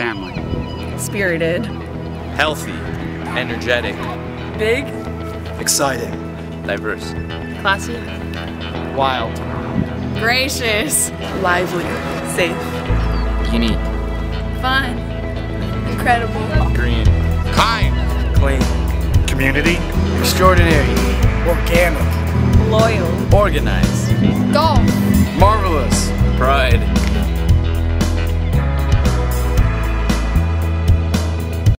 family. Spirited. Healthy. Energetic. Big. Exciting. Diverse. Classy. Wild. Gracious. Lively. Safe. Unique. Fun. Incredible. Green. Kind. Clean. Community. Extraordinary. Organic. Loyal. Organized. Golf.